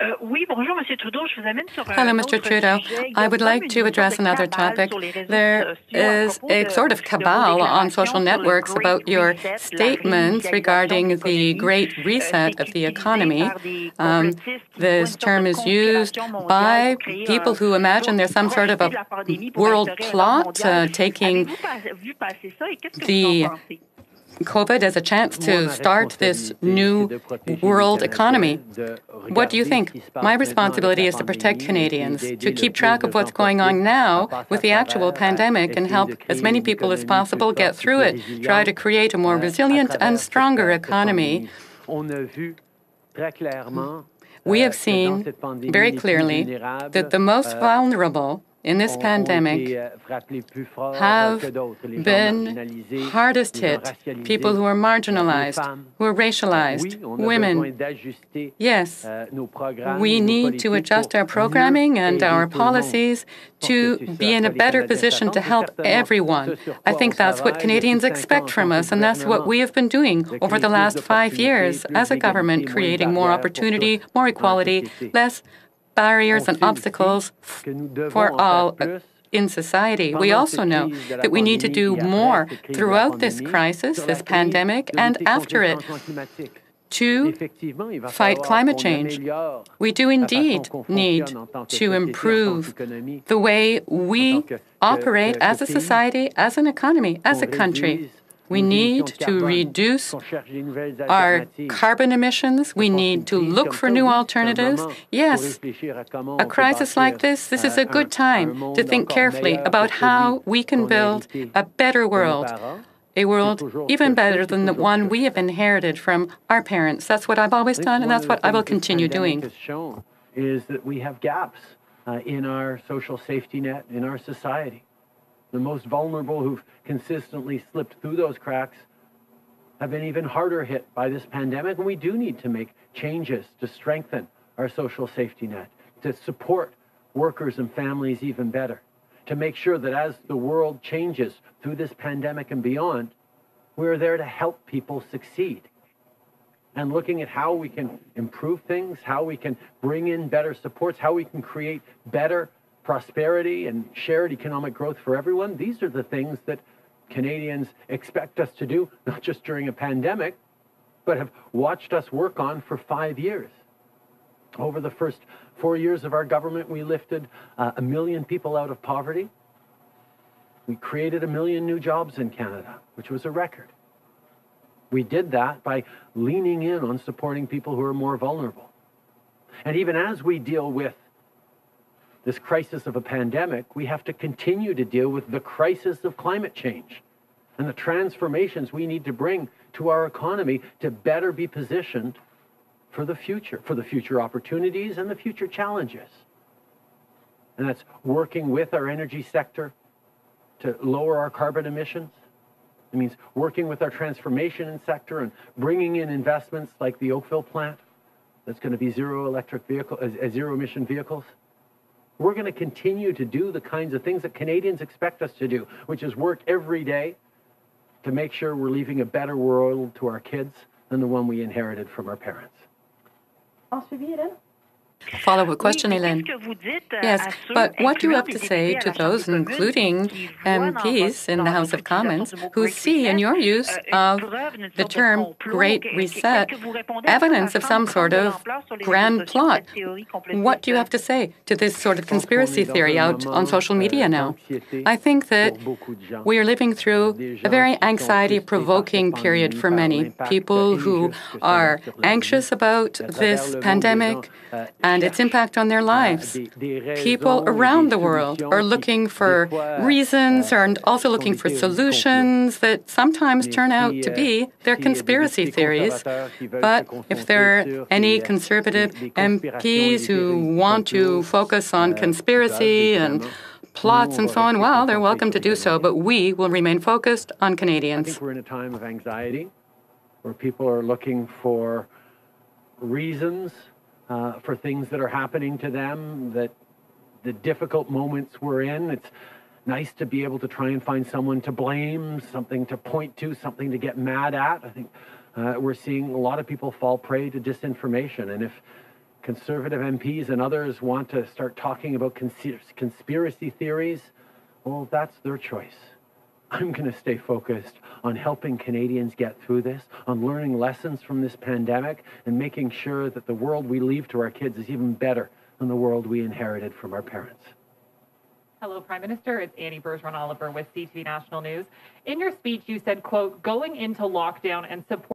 Euh, Hello, Mr. Trudeau. I would like to address another topic. There is a sort of cabal on social networks about your statements regarding the great reset of the economy. Um, this term is used by people who imagine there's some sort of a world plot uh, taking the COVID as a chance to start this new world economy. What do you think? My responsibility is to protect Canadians, to keep track of what's going on now with the actual pandemic and help as many people as possible get through it, try to create a more resilient and stronger economy. We have seen very clearly that the most vulnerable in this pandemic have been hardest hit people who are marginalized, who are racialized, women. Yes, euh, we need to adjust our programming and our policies to be in a better position to help everyone. I think that's what Canadians expect from us, and that's what we have been doing over the last five years as a government, creating more opportunity, more equality, less barriers and obstacles for all in society. We also know that we need to do more throughout this crisis, this pandemic, and after it to fight climate change. We do indeed need to improve the way we operate as a society, as an economy, as a country. We need to reduce our carbon emissions. We need to look for new alternatives. Yes, a crisis like this, this is a good time to think carefully about how we can build a better world. A world even better than the one we have inherited from our parents. That's what I've always done, and that's what I will continue doing. Is that we have gaps uh, in our social safety net, in our society. The most vulnerable who've consistently slipped through those cracks have been even harder hit by this pandemic. And we do need to make changes to strengthen our social safety net, to support workers and families even better, to make sure that as the world changes through this pandemic and beyond, we're there to help people succeed. And looking at how we can improve things, how we can bring in better supports, how we can create better prosperity and shared economic growth for everyone. These are the things that Canadians expect us to do, not just during a pandemic, but have watched us work on for five years. Over the first four years of our government, we lifted uh, a million people out of poverty. We created a million new jobs in Canada, which was a record. We did that by leaning in on supporting people who are more vulnerable. And even as we deal with this crisis of a pandemic, we have to continue to deal with the crisis of climate change and the transformations we need to bring to our economy to better be positioned for the future, for the future opportunities and the future challenges. And that's working with our energy sector to lower our carbon emissions. It means working with our transformation sector and bringing in investments like the Oakville plant that's going to be zero electric vehicle, uh, zero emission vehicles. We're going to continue to do the kinds of things that Canadians expect us to do, which is work every day to make sure we're leaving a better world to our kids than the one we inherited from our parents follow-up question, Hélène. Euh, yes, but um, what do you have to say to those, including MPs in the House of Commons, who see in your use euh, of the term Great Reset evidence of some sort of grand plot? What do you have to say to this sort of conspiracy theory out on social media now? I think that we are living through a very anxiety-provoking period for many people who are anxious about this pandemic and and its impact on their lives. People around the world are looking for reasons and also looking for solutions that sometimes turn out to be their conspiracy theories. But if there are any conservative MPs who want to focus on conspiracy and plots and so on, well, they're welcome to do so, but we will remain focused on Canadians. I think we're in a time of anxiety where people are looking for reasons uh, for things that are happening to them, that the difficult moments we're in. It's nice to be able to try and find someone to blame, something to point to, something to get mad at. I think uh, we're seeing a lot of people fall prey to disinformation. And if conservative MPs and others want to start talking about conspiracy theories, well, that's their choice. I'm going to stay focused on helping Canadians get through this, on learning lessons from this pandemic, and making sure that the world we leave to our kids is even better than the world we inherited from our parents. Hello, Prime Minister. It's Annie Bergeron Oliver with CTV National News. In your speech, you said, quote, going into lockdown and support